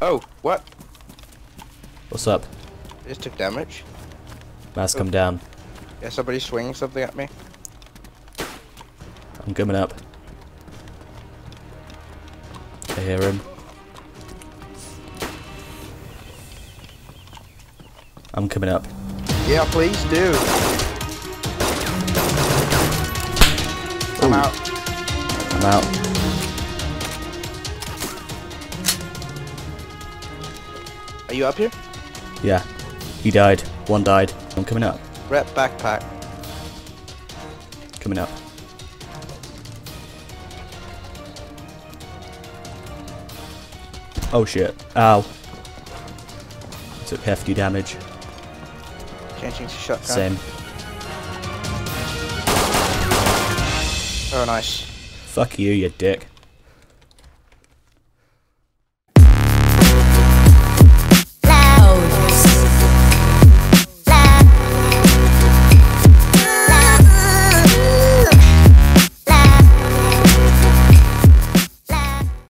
Oh, what? What's up? I Just took damage. Mass come down. Yeah, somebody swinging something at me. I'm coming up. I hear him. I'm coming up. Yeah, please do. I'm Ooh. out. I'm out. Are you up here? Yeah. He died. One died. I'm coming up. Rep backpack. Coming up. Oh shit. Ow. Took hefty damage. Changing to shotgun. Same. Oh, nice. Fuck you, you dick.